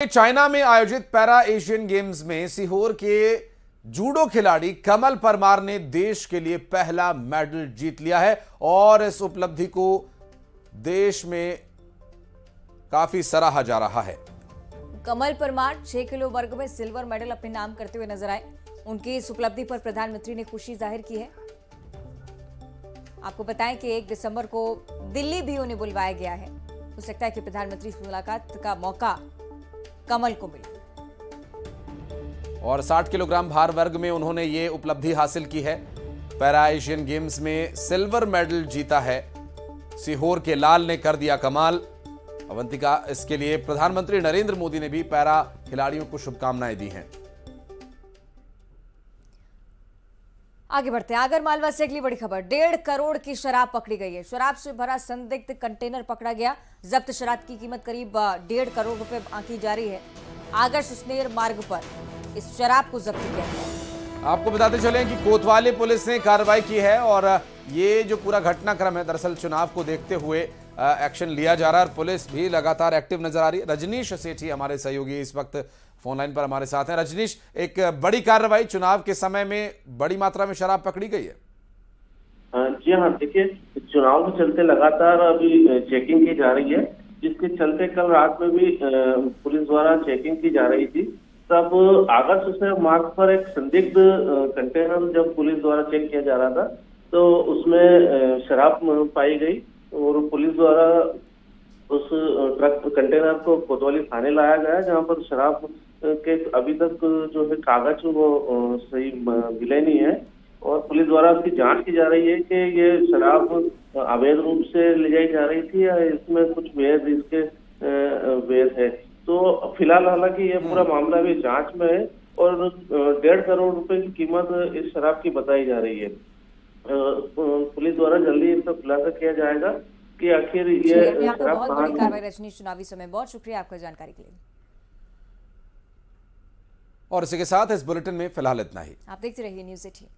China में आयोजित para Asian games में सीहोर के जूडो खिलाड़ी कमल परमार ने देश के लिए पहला मेडल जीत लिया है और इस उपलब्धि को देश में काफ़ी सराहा जा रहा है। कमल परमार 6 किलो वर्ग में सिल्वर मेडल अपने नाम करते हुए नज़र आए। उनकी इस उपलब्धि पर प्रधानमंत्री ने खुशी ज़ाहिर की है। आपको बताएँ कि एक दिसंबर को दिल्ली भी उन्हें बुलवाया गया है। हो सकता है कि प्रधानमंत्री से मुलाकात का मौका कमल को मिली। और 60 किलोग्राम भार वर्ग में उन्होंने ये उपलब्धि हासिल की है। पैरा एशियन गेम्स में सिल्वर मेडल जीता है। सीहोर के लाल ने कर दिया कमाल। अवंतिका, इसके लिए प्रधानमंत्री नरेंद्र मोदी ने भी पैरा खिलाड़ियों को शुभकामनाएँ दी हैं। आगे बढ़ते हैं। आगर मालवा से अगली बड़ी खबर। डेढ़ करोड़ की शराब पकड़ी गई है। शराब से भरा संदिग्ध कंटेनर पकड़ा गया। जब्त शराब की कीमत करीब डेढ़ करोड़ रुपए आंकी जा रही है। आगर सुसनेर मार्ग पर इस शराब को जब्त किया गया। आपको बताते चले कि कोतवाली पुलिस ने कार्रवाई की है और ये जो पूरा घटनाक्रम है, दरअसल चुनाव को देखते हुए एक्शन लिया जा रहा है और पुलिस भी लगातार एक्टिव नज़र आ रही है। रजनीश सेठी हमारे सहयोगी इस वक्त फ़ोन लाइन पर हमारे साथ हैं। रजनीश, एक बड़ी कार्रवाई चुनाव के समय में बड़ी मात्रा में शराब पकड़ी गई है? जी हाँ देखिए, चुनाव के चलते लगातार अभी चेकिंग की जा रही है। जिसके चलते कल रात में भी पुलिस द्वारा चेकिंग की जा रही थी। तब आगस्त से मार्ग पर एक संदिग्ध कंटेनर जब पुलिस द्वारा चेक किया जा रहा था तो उसमें शराब पाई गई। और पुलिस द्वारा उस ट्रक कंटेनर को कोतवाली थाने लाया गया जहाँ पर शराब के अभी तक जो है कागज़ वो सही मिले नहीं है। और पुलिस द्वारा उसकी जाँच की जा रही है कि ये शराब अवैध रूप से ले जाई जा रही थी या इसमें कुछ वेद इसके वेद है। तो फ़िलहाल हालाँकि ये पूरा मामला भी जाँच में है और डेढ़ करोड़ रुपए की कीमत इस शराब की बताई जा रही है। पुलिस द्वारा जल्दी इसका खुलासा किया जाएगा कि आखिर ये शराब कहाँ रजनी चुनावी समय बहुत शुक्रिया आपका जानकारी के लिए। और इसी के साथ इस बुलेटिन में फ़िलहाल इतना ही। आप देखते रहिए न्यूज़ एटीन।